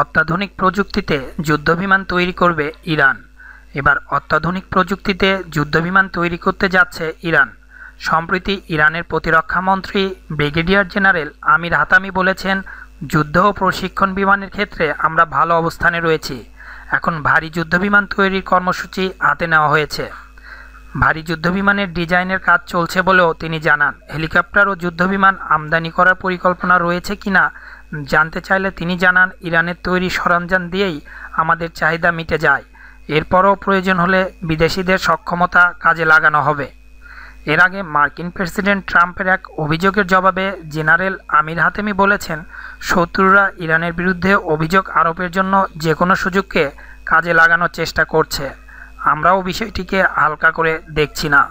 অত্যাধুনিক প্রযুক্তিতে যুদ্ধবিমান তৈরি করবে ইরান। এবার অত্যাধুনিক প্রযুক্তিতে যুদ্ধবিমান তৈরি করতে যাচ্ছে ইরান। সম্প্রতি ইরানের প্রতিরক্ষামন্ত্রী ব্রিগেডিয়ার জেনারেল আমির হাতামি বলেছেন, যুদ্ধ ও প্রশিক্ষণ বিমানের ক্ষেত্রে আমরা ভালো অবস্থানে রয়েছি। এখন ভারী যুদ্ধবিমান তৈরির কর্মসূচি হাতে নেওয়া হয়েছে। ভারী যুদ্ধবিমানের ডিজাইনের কাজ চলছে বলেও তিনি জানান। হেলিকপ্টার ও যুদ্ধবিমান আমদানি করার পরিকল্পনা রয়েছে কিনা জানতে চাইলে তিনি জানান, ইরানের তৈরি সরঞ্জাম দিয়েই আমাদের চাহিদা মিটে যায়। এরপরও প্রয়োজন হলে বিদেশিদের সক্ষমতা কাজে লাগানো হবে। এর আগে মার্কিন প্রেসিডেন্ট ট্রাম্পের এক অভিযোগের জবাবে জেনারেল আমির হাতেমি বলেছেন, শত্রুরা ইরানের বিরুদ্ধে অভিযোগ আরোপের জন্য যে কোনো সুযোগকে কাজে লাগানোর চেষ্টা করছে। আমরাও বিষয়টিকে হালকা করে দেখছি না।